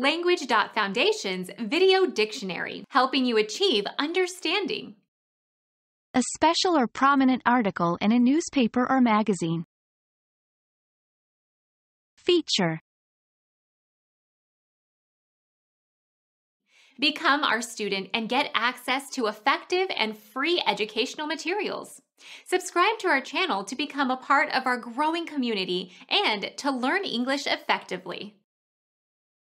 Language.Foundation's Video Dictionary, helping you achieve understanding. A special or prominent article in a newspaper or magazine. Feature Become our student and get access to effective and free educational materials. Subscribe to our channel to become a part of our growing community and to learn English effectively.